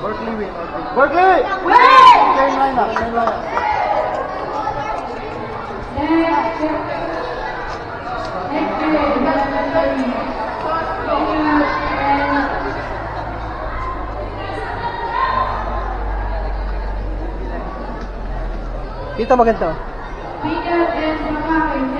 Berkeley win. Berkeley! Win! Same lineup, same lineup. Next. Next game, number three. And Kita maganda. Peter and Makaki,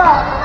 up.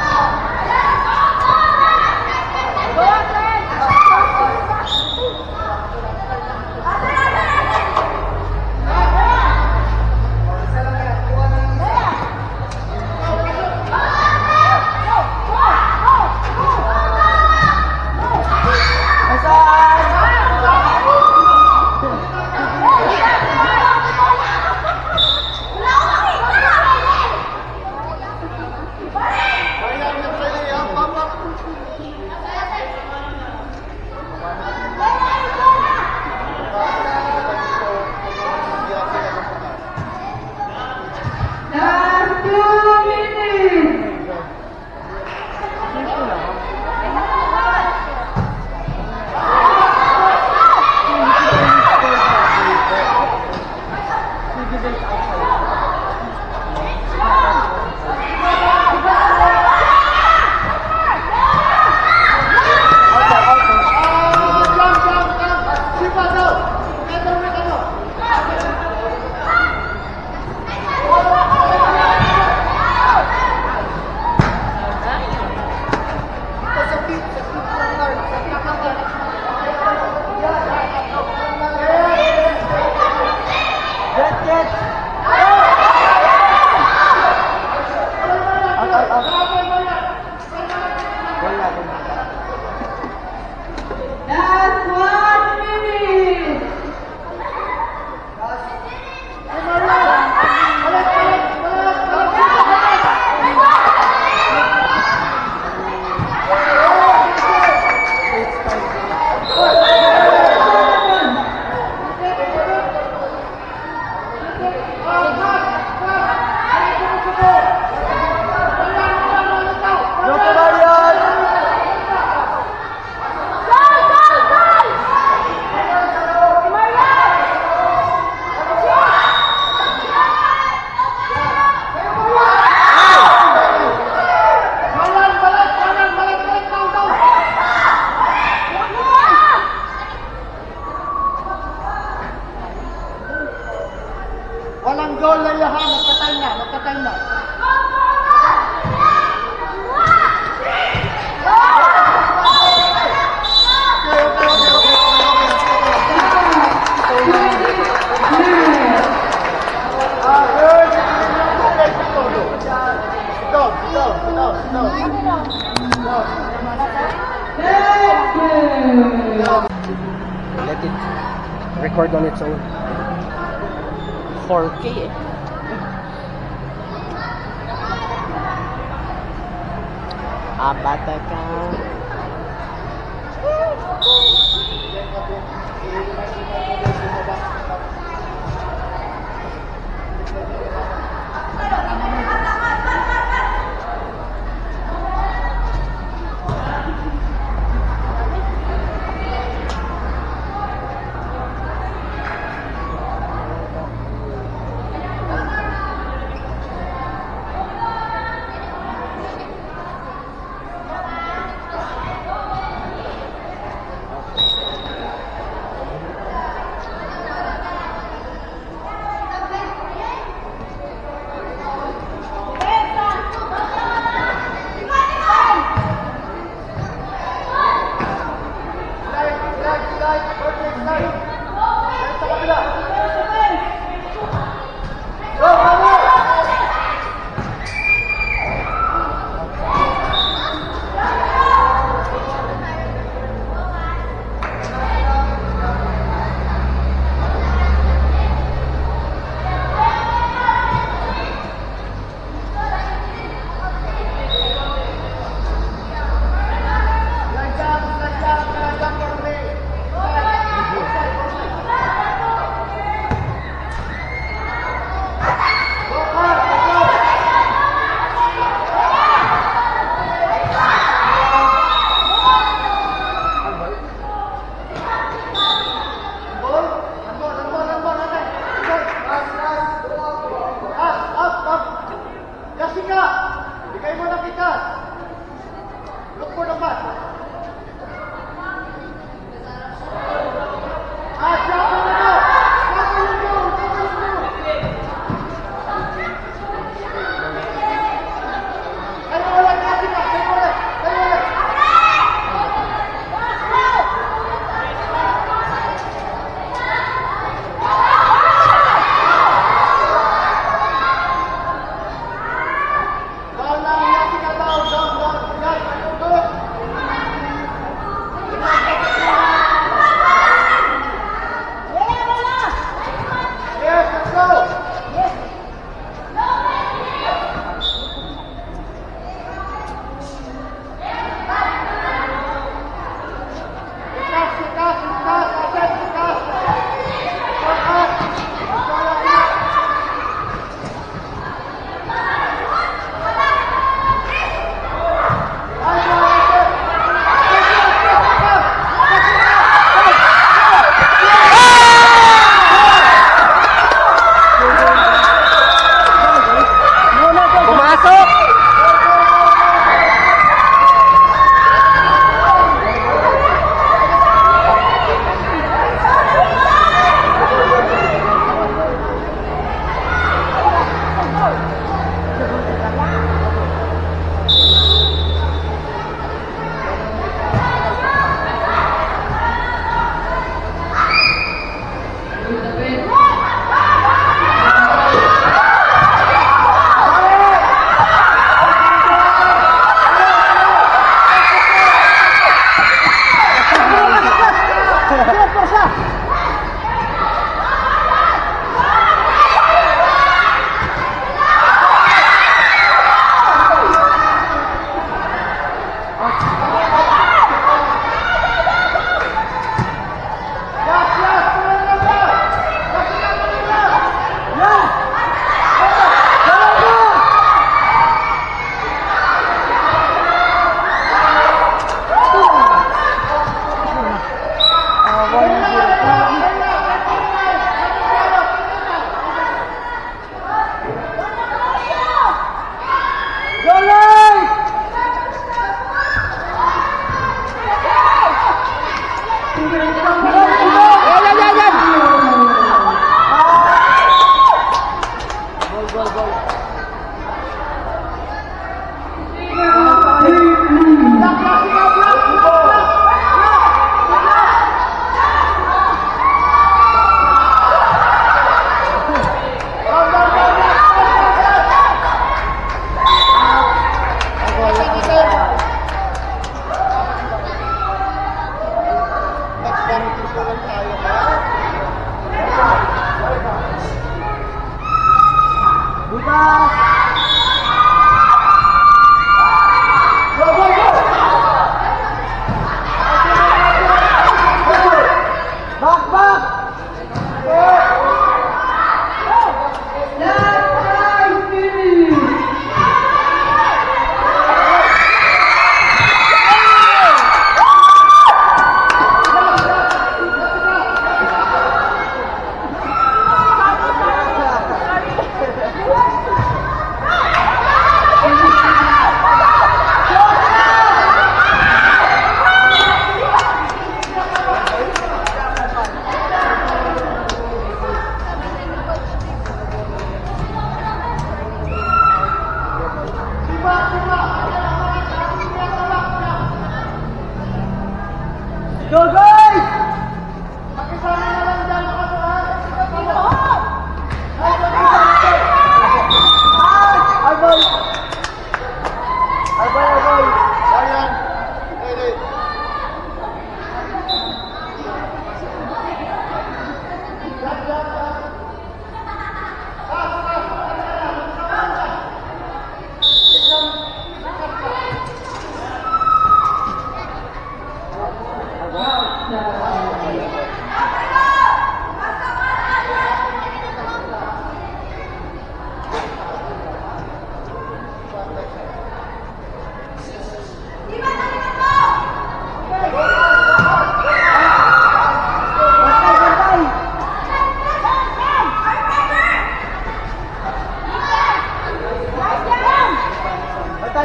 Record on its own. 4K eh. Abata ka.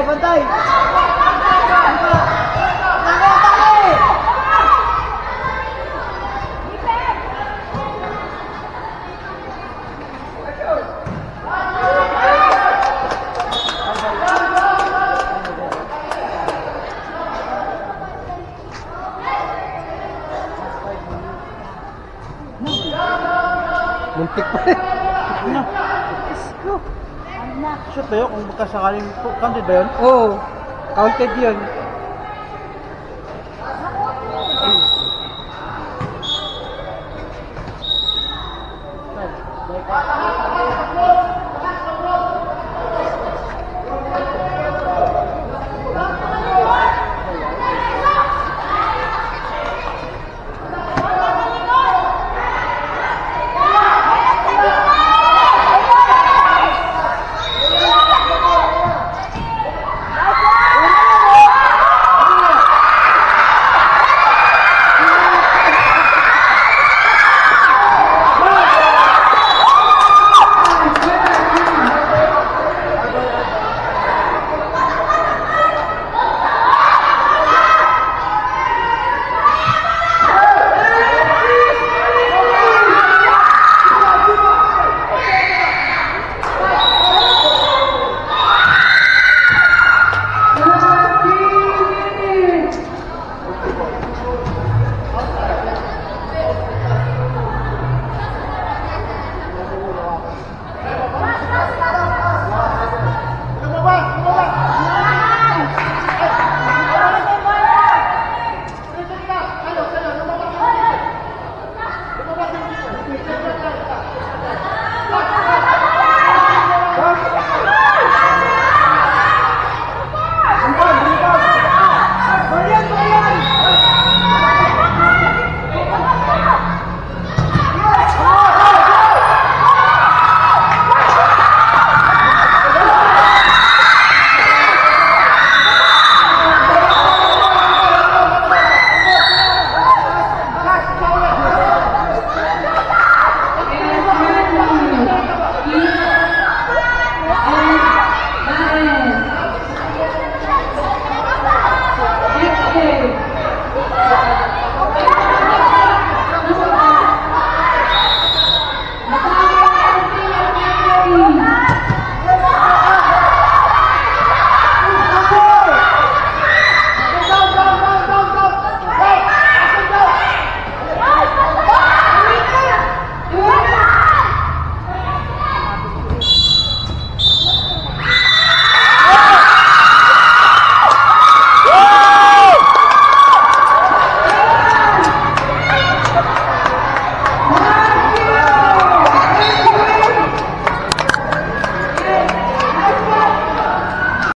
Bantay, sakaling counted ba yun? Oo. Counted yun.